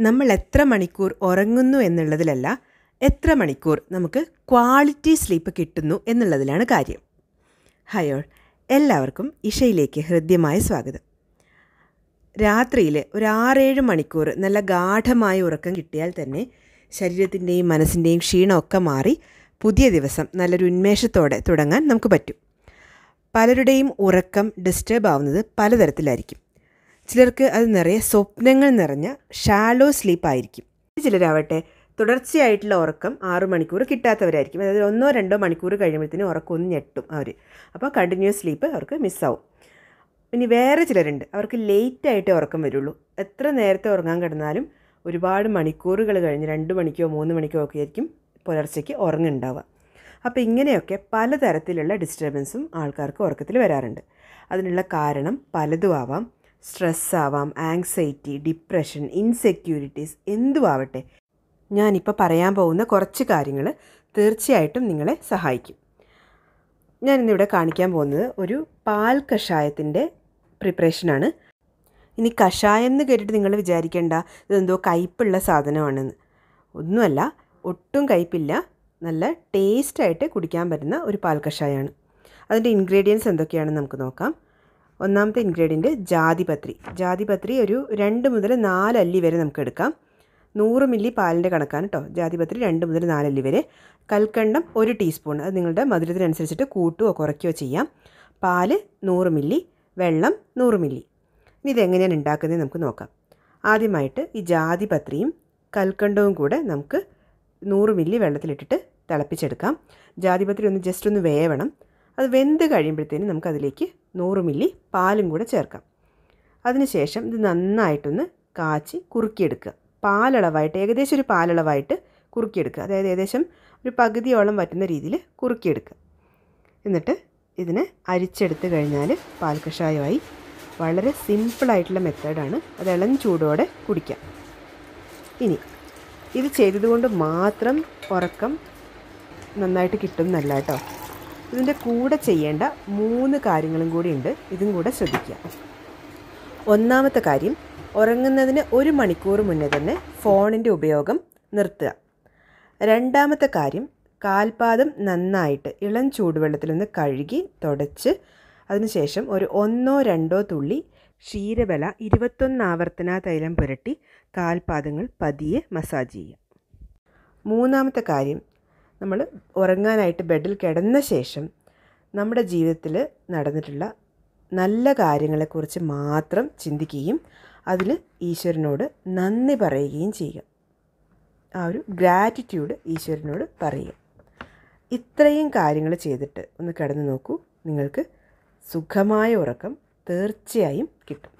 നമ്മൾ എത്ര മണിക്കൂർ ഉറങ്ങുന്നു എന്നുള്ളതിലല്ല എത്ര മണിക്കൂർ നമുക്ക് ക്വാളിറ്റി സ്ലീപ്പ് കിട്ടുന്നു എന്നുള്ളതിലാണ് കാര്യം. ഹയോൾ എല്ലാവർക്കും ഇഷയിലേക്ക് ഹൃദ്യമായ സ്വാഗതം. രാത്രിയിൽ ഒരു ആറേഴ് മണിക്കൂർ നല്ല ഗാഠമായ ഉറക്കം കിട്ടിയാൽ തന്നെ ശരീരത്തിന്റെയും മനസ്സിന്റെയും ക്ഷീണമൊക്കെ മാറി പുതിയ ദിവസം നല്ലൊരു ഉന്മേഷത്തോടെ തുടങ്ങാൻ നമുക്ക് പറ്റും. പലരുടെയും ഉറക്കം ഡിസ്റ്റേബ് ആവുന്നത് പലതരത്തിലായിരിക്കും. ചിലർക്ക് അത് നിറയെ സ്വപ്നങ്ങൾ നിറഞ്ഞ ഷാലോ സ്ലീപ്പ് ആയിരിക്കും. ചിലരാവട്ടെ തുടർച്ചയായിട്ടുള്ള ഉറക്കം ആറു മണിക്കൂർ കിട്ടാത്തവരായിരിക്കും. അതായത് ഒന്നോ രണ്ടോ മണിക്കൂർ കഴിയുമ്പോഴത്തേനും ഉറക്കം ഒന്ന് ഞെട്ടും അവർ അപ്പോൾ കണ്ടിന്യൂസ് സ്ലീപ്പ് അവർക്ക് മിസ്സാവും ഇനി വേറെ ചിലരുണ്ട്. അവർക്ക് ലേറ്റായിട്ടേ ഉറക്കം വരുള്ളൂ. എത്ര നേരത്തെ ഉറങ്ങാൻ കിടന്നാലും ഒരുപാട് മണിക്കൂറുകൾ കഴിഞ്ഞ് രണ്ട് മണിക്കോ മൂന്ന് മണിക്കോ ഒക്കെ ആയിരിക്കും പുലർച്ചയ്ക്ക് ഉറങ്ങുണ്ടാവുക അപ്പോൾ ഇങ്ങനെയൊക്കെ പലതരത്തിലുള്ള ഡിസ്റ്റർബൻസും ആൾക്കാർക്ക് ഉറക്കത്തിൽ വരാറുണ്ട്. അതിനുള്ള കാരണം പലതും ആവാം. സ്ട്രെസ് ആവാം ആങ്സൈറ്റി ഡിപ്രഷൻ ഇൻസെക്യൂരിറ്റീസ് എന്തുവാവട്ടെ. ഞാനിപ്പോൾ പറയാൻ പോകുന്ന കുറച്ച് കാര്യങ്ങൾ തീർച്ചയായിട്ടും നിങ്ങളെ സഹായിക്കും. ഞാനിന്നിവിടെ കാണിക്കാൻ പോകുന്നത് ഒരു പാൽ കഷായത്തിന്റെ പ്രിപ്പറേഷനാണ് ഇനി കഷായം എന്ന് കേട്ടിട്ട് നിങ്ങൾ വിചാരിക്കേണ്ട ഇതെന്തോ കയ്പുള്ള സാധനമാണെന്ന്. ഒന്നുമല്ല ഒട്ടും കയ്പില്ല നല്ല ടേസ്റ്റായിട്ട് കുടിക്കാൻ പറ്റുന്ന ഒരു പാൽ കഷായമാണ്. അതിന്റെ ഇൻഗ്രീഡിയൻസ് എന്തൊക്കെയാണെന്ന് നമുക്ക് നോക്കാം. ഒന്നാമത്തെ ഇൻഗ്രീഡിയന്റ് ജാതിപത്രി ജാതിപത്രി ഒരു രണ്ട് മുതൽ നാല് അല്ലി വരെ നമുക്ക് എടുക്കാം. നൂറ് മില്ലി പാലിന്റെ കണക്കാണ് കേട്ടോ ജാതിപത്രി രണ്ട് മുതൽ നാലല്ലി വരെ. കൽക്കണ്ടം ഒരു ടീസ്പൂൺ അത് നിങ്ങളുടെ മധുരത്തിനനുസരിച്ചിട്ട് കൂട്ടുകയോ കുറയ്ക്കുകയോ ചെയ്യാം. പാൽ നൂറ് മില്ലി വെള്ളം നൂറ് മില്ലി ഇനി ഇതെങ്ങനെയാണ് ഉണ്ടാക്കുന്നത് നമുക്ക് നോക്കാം. ആദ്യമായിട്ട് ഈ ജാതിപത്രിയും കൽക്കണ്ടവും കൂടെ നമുക്ക് നൂറ് മില്ലി വെള്ളത്തിലിട്ടിട്ട് തിളപ്പിച്ചെടുക്കാം. ജാതിപത്രി ഒന്ന് ജസ്റ്റ് ഒന്ന് വേവണം. അത് വെന്ത് കഴിയുമ്പോഴത്തേനും നമുക്കതിലേക്ക് നൂറ് മില്ലി പാലും കൂടെ ചേർക്കാം. അതിനുശേഷം ഇത് നന്നായിട്ടൊന്ന് കാച്ചി കുറുക്കിയെടുക്കുക. പാലളവായിട്ട് ഏകദേശം ഒരു പാലളവായിട്ട് കുറുക്കിയെടുക്കുക. അതായത് ഏകദേശം ഒരു പകുതിയോളം പറ്റുന്ന രീതിയിൽ കുറുക്കിയെടുക്കുക. എന്നിട്ട് ഇതിനെ അരിച്ചെടുത്ത് കഴിഞ്ഞാൽ പാൽ കഷായമായി വളരെ സിമ്പിളായിട്ടുള്ള മെത്തേഡാണ്. അത് ഇളം ചൂടോടെ കുടിക്കാം. ഇനി ഇത് ചെയ്തതുകൊണ്ട് മാത്രം ഉറക്കം നന്നായിട്ട് കിട്ടും എന്നല്ല കേട്ടോ. ഇതിന്റെ കൂടെ ചെയ്യേണ്ട മൂന്ന് കാര്യങ്ങളും കൂടി ഉണ്ട്. ഇതും കൂടെ ശ്രദ്ധിക്കുക. ഒന്നാമത്തെ കാര്യം ഉറങ്ങുന്നതിന് ഒരു മണിക്കൂർ മുന്നേ തന്നെ ഫോണിന്റെ ഉപയോഗം നിർത്തുക. രണ്ടാമത്തെ കാര്യം കാൽപാദം നന്നായിട്ട് ഇളം ചൂടുവെള്ളത്തിൽ ചൂടുവെള്ളത്തിലൊന്ന് കഴുകി തുടച്ച് അതിനുശേഷം ഒരു ഒന്നോ രണ്ടോ തുള്ളി ക്ഷീരബല ഇരുപത്തൊന്ന് ആവർത്തന തൈലം പുരട്ടി കാൽപാദങ്ങൾ പതിയെ മസാജ് ചെയ്യുക. മൂന്നാമത്തെ കാര്യം നമ്മൾ ഉറങ്ങാനായിട്ട് ബെഡിൽ കിടന്ന ശേഷം നമ്മുടെ ജീവിതത്തിൽ നടന്നിട്ടുള്ള നല്ല കാര്യങ്ങളെക്കുറിച്ച് മാത്രം ചിന്തിക്കുകയും അതിൽ ഈശ്വരനോട് നന്ദി പറയുകയും ചെയ്യുക. ആ ഒരു ഗ്രാറ്റിറ്റ്യൂഡ് ഈശ്വരനോട് പറയുക. ഇത്രയും കാര്യങ്ങൾ ചെയ്തിട്ട് ഒന്ന് കിടന്നു നോക്കൂ. നിങ്ങൾക്ക് സുഖമായ ഉറക്കം തീർച്ചയായും കിട്ടും.